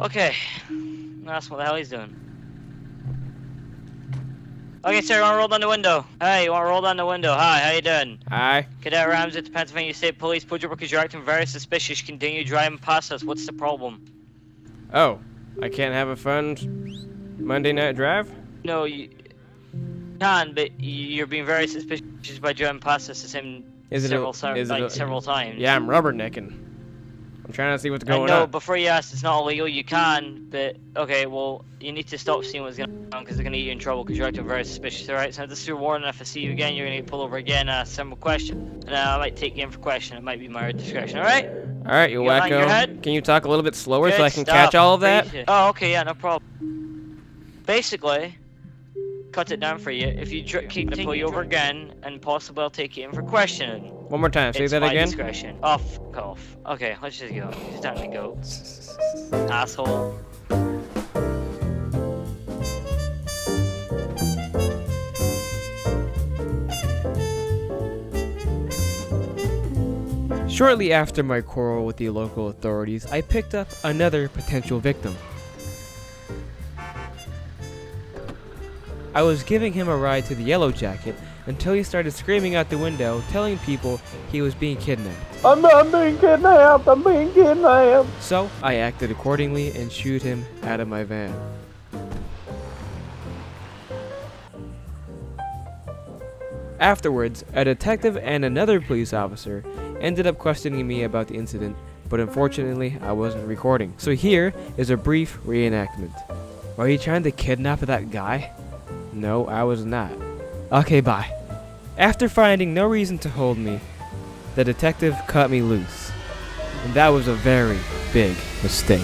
Okay. That's what the hell he's doing. Okay, sir, you wanna roll down the window? Hey, you wanna roll down the window? Hi, how you doing? Hi. Cadet Rams at the Pennsylvania State Police. Put your because you're acting very suspicious. Continue driving past us. What's the problem? Oh, I can't have a fun Monday night drive? No, you can, but you're being very suspicious by driving past us the same Is it a- several, se- is it like, a- several times. Yeah, I'm rubbernecking. I'm trying to see what's I going know, on. before you ask, it's not illegal. You can, but okay, well, you need to stop seeing what's going on because they're going to get you in trouble because you're acting very suspicious. All right, so this is your warning. If I see you again, you're going to get pulled over again. Uh, simple question, and uh, I might take you in for question. It might be my discretion. All right. All right, you You wacko. head? Can you talk a little bit slower so I can stuff. catch all of that? Oh, okay, yeah, no problem. Basically, cut it down for you. If you dr- keep to pull you over again, and possibly I'll take you in for questioning. One more time. Say it's that my again. discretion. Oh, off, off. Okay, let's just go. It's time to go. Asshole. Shortly after my quarrel with the local authorities, I picked up another potential victim. I was giving him a ride to the Yellow Jacket until he started screaming out the window, telling people he was being kidnapped. I'm, I'm being kidnapped. I'm being kidnapped. So I acted accordingly and shooed him out of my van. Afterwards, a detective and another police officer ended up questioning me about the incident, but unfortunately, I wasn't recording. So here is a brief reenactment. Are you trying to kidnap that guy? No, I was not. Okay, bye. After finding no reason to hold me, the detective cut me loose. And that was a very big mistake.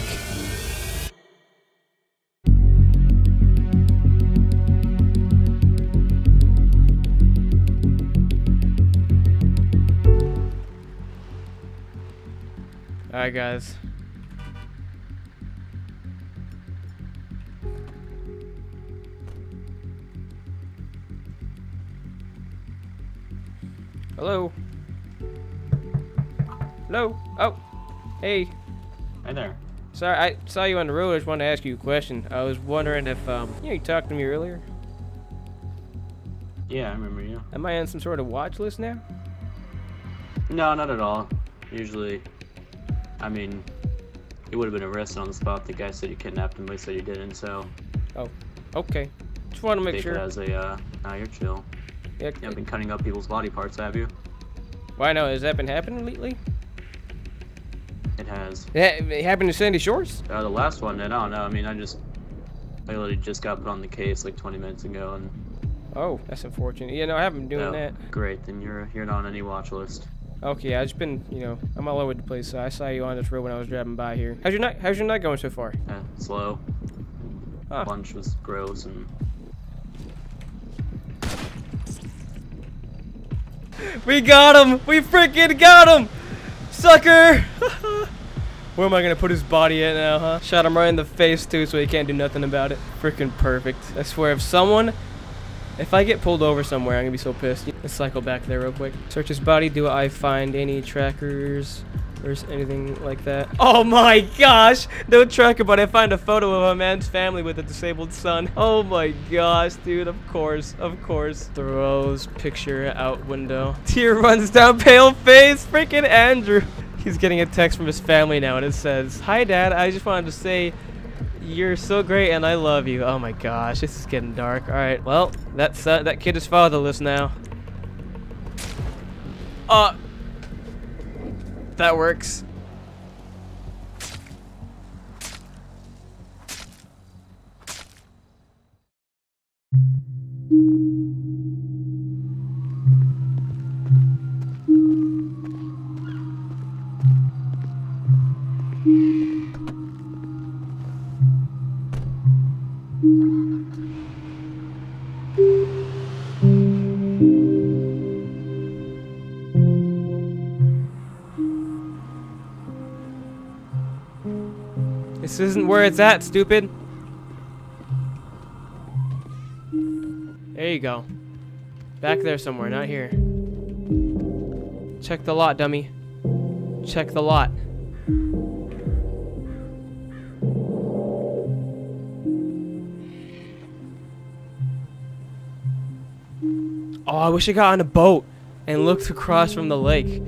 Alright, guys. Hello? Hello? Oh, hey. Hi there. Sorry, I saw you on the road. I just wanted to ask you a question. I was wondering if, um, you know, you talked to me earlier. Yeah, I remember you. Am I on some sort of watch list now? No, not at all. Usually, I mean, you would have been arrested on the spot. The guy said you kidnapped him, but he said you didn't. So Oh, Okay. Just want to make take sure. it as a. Uh, now you're chill. Yeah, You haven't been cutting up people's body parts, have you? why no? Has that been happening lately? It has. It, it happened to Sandy Shores? Uh, the last one, I don't know. I mean, I just, I literally just got put on the case like 20 minutes ago, and Oh, that's unfortunate. Yeah, no, I haven't been doing oh, that. great. Then you're you're not on any watch list. Okay, I've just been, you know, I'm all over the place. So I saw you on this road when I was driving by here. How's your night? How's your night going so far? Yeah, slow. Ah. Lunch was gross, and We got him! We freaking got him! Sucker! Where am I gonna put his body at now, huh? Shot him right in the face too, so he can't do nothing about it. Freaking perfect. I swear, if someone, if I get pulled over somewhere, I'm gonna be so pissed. Let's cycle back there real quick. Search his body. Do I find any trackers or anything like that? Oh my gosh! No tracker, but I find a photo of a man's family with a disabled son. Oh my gosh, dude! Of course, of course. Throws picture out window. Tear runs down pale face. Freaking Andrew. He's getting a text from his family now, and it says, "Hi, Dad. I just wanted to say." You're so great and I love you. Oh my gosh, this is getting dark. All right, well, that's uh, that kid is fatherless now. Uh, that works. where it's at, stupid. There you go. Back there somewhere, not here. Check the lot, dummy. Check the lot. Oh, I wish I got on a boat and looked across from the lake.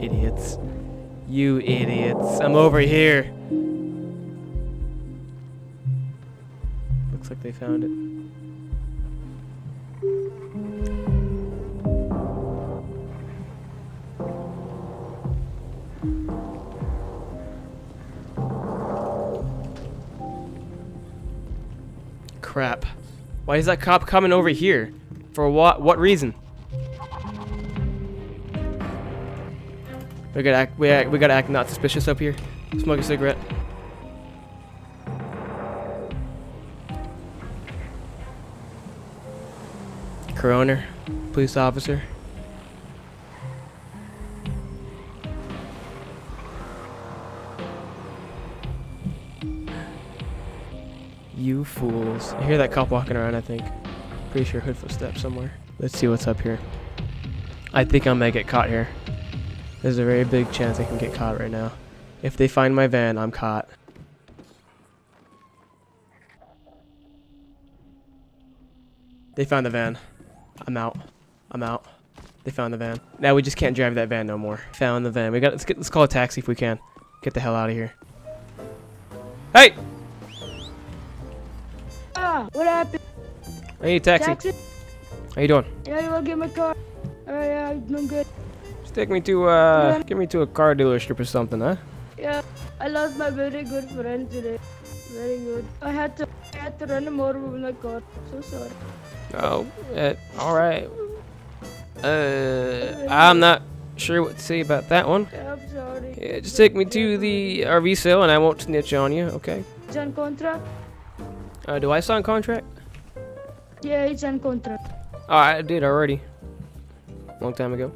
Idiots. You idiots. I'm over here. Looks like they found it. Crap. Why is that cop coming over here? For what what reason? We gotta act we, act, we gotta act not suspicious up here. Smoke a cigarette. Coroner, police officer. You fools. I hear that cop walking around, I think. Pretty sure hood footsteps somewhere. Let's see what's up here. I think I might get caught here. There's a very big chance I can get caught right now. If they find my van, I'm caught. They found the van. I'm out. I'm out. They found the van. Now we just can't drive that van no more. Found the van. We got. Let's get. Let's call a taxi if we can. Get the hell out of here. Hey! Ah, what happened? Hey, taxi. Taxi? How you doing? Yeah, you wanna get my car? Alright, yeah, I'm doing good. Take me to uh, Yeah. get me to a car dealership or something, huh? Yeah, I lost my very good friend today. Very good. I had to, I had to run him over with my car. So sorry. Oh, uh, all right. Uh, I'm not sure what to say about that one. Yeah, I'm sorry. Yeah, just take me to the RV sale and I won't snitch on you, okay? It's on contract? Uh, do I sign contract? Yeah, it's on contract. Oh, I did already. Long time ago.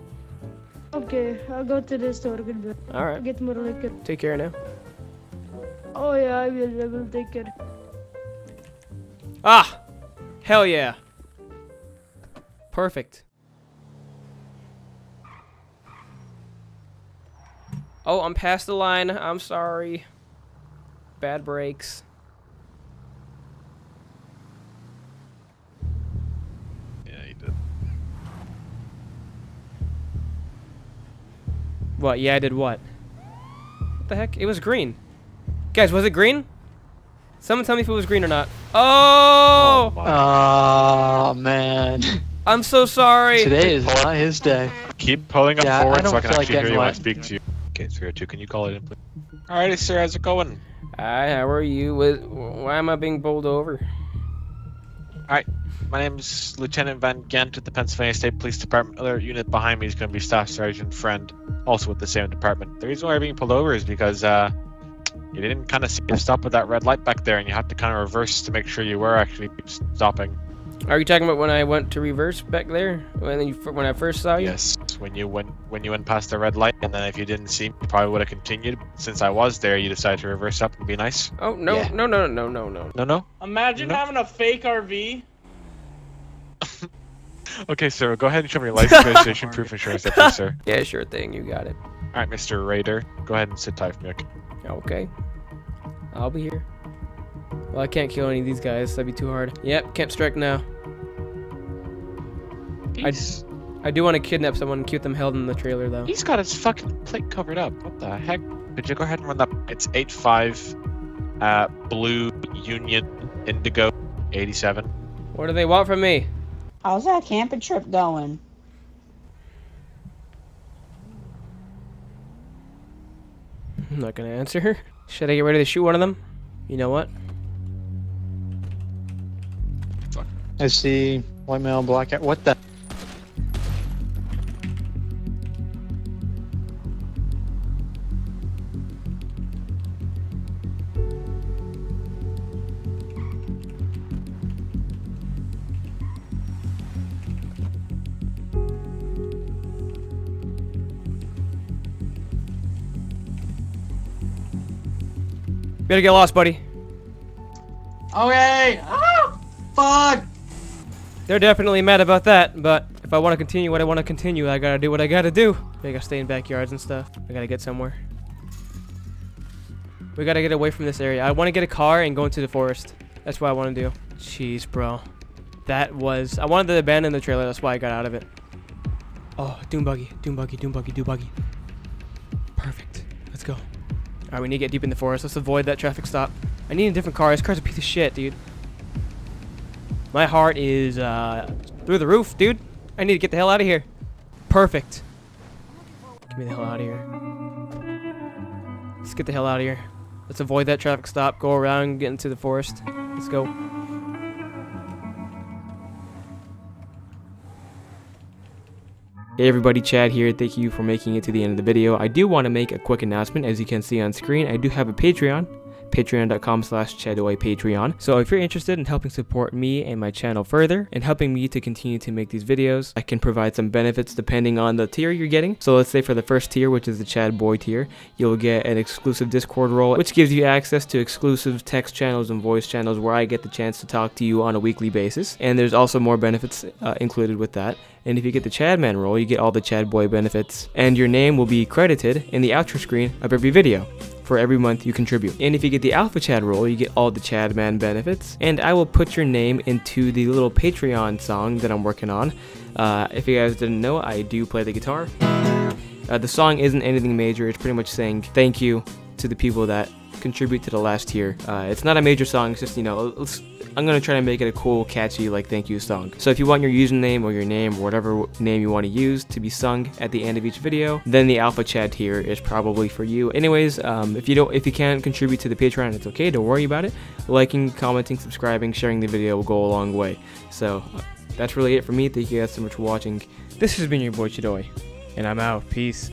Okay, I'll go to the store. Goodbye. All right. Get more liquor. Take care now. Oh yeah, I will. I will take care. Ah! Hell yeah. Perfect. Oh, I'm past the line. I'm sorry. Bad brakes. What? Yeah, I did what? What the heck? It was green. Guys, was it green? Someone tell me if it was green or not. Oh! oh my. Oh man, I'm so sorry. today is not his day. Keep pulling up Yeah, I forward don't so I can feel like actually hear you when I speak to you. Okay, 302, can you call it in, please? Alrighty, sir, how's it going? Hi, how are you? Wh- Why am I being bowled over? My name's Lieutenant Van Gent with the Pennsylvania State Police Department. Other unit behind me is going to be Staff Sergeant Friend, also with the same department. The reason why you're being pulled over is because uh, you didn't kind of stop with that red light back there, and you had to kind of reverse to make sure you were actually stopping. Are you talking about when I went to reverse back there? When you, when I first saw you? Yes, when you went when you went past the red light, and then if you didn't see me, you probably would have continued. Since I was there, you decided to reverse up and be nice. Oh no, Yeah. no, no, no, no, no. No, no. Imagine No. having a fake RV. Okay, sir. Go ahead and show me your license, registration, proof, insurance, that sir. Yeah, sure thing. You got it. All right, Mr. Raider. Go ahead and sit tight for me. Okay? Okay. I'll be here. Well, I can't kill any of these guys. That'd be too hard. Yep, can't strike now. I, He's, I do want to kidnap someone and keep them held in the trailer, though. he's got his fucking plate covered up. What the heck? Could you go ahead and run that? It's eight five, uh, blue Union Indigo, eighty-seven. What do they want from me? How's that camping trip going? I'm not gonna answer. Should I get ready to shoot one of them? You know what? I see white male, black. cat- What the? Better get lost, buddy. Okay. Ah, fuck. They're definitely mad about that, but if I want to continue what I want to continue, I gotta do what I gotta do. I gotta stay in backyards and stuff. I gotta get somewhere. We gotta get away from this area. I want to get a car and go into the forest. That's what I want to do. Jeez, bro. That was... I wanted to abandon the trailer. That's why I got out of it. Oh, Doom Buggy. Doom Buggy. Doom Buggy. Doom Buggy. Alright, we need to get deep in the forest. Let's avoid that traffic stop. I need a different car. This car's a piece of shit, dude. My heart is uh, through the roof, dude. I need to get the hell out of here. Perfect. Get me the hell out of here. Let's get the hell out of here. Let's avoid that traffic stop. Go around, get into the forest. Let's go. Hey everybody, Chad here. Thank you for making it to the end of the video. I do want to make a quick announcement. As you can see on screen, I do have a Patreon patreon.com slash patreon so if you're interested in helping support me and my channel further and helping me to continue to make these videos i can provide some benefits depending on the tier you're getting. So let's say for the first tier which is the chad boy tier you'll get an exclusive discord role which gives you access to exclusive text channels and voice channels where i get the chance to talk to you on a weekly basis. And there's also more benefits uh, included with that. And if you get the Chadman role, you get all the Chad Boy benefits, and your name will be credited in the outro screen of every video for every month you contribute. And if you get the Alpha Chad role, you get all the Chadman benefits, and I will put your name into the little Patreon song that I'm working on. Uh, if you guys didn't know, I do play the guitar. Uh, the song isn't anything major, it's pretty much saying thank you to the people that contribute to the last tier. Uh, it's not a major song, it's just, you know, I'm gonna try to make it a cool, catchy, like thank you song. So if you want your username or your name or whatever name you want to use to be sung at the end of each video, then the Alpha Chad here is probably for you. Anyways, um, if you don't, if you can't contribute to the Patreon, it's okay. Don't worry about it. Liking, commenting, subscribing, sharing the video will go a long way. So that's really it for me. Thank you guys so much for watching. This has been your boy Chadoy, and I'm out. Peace.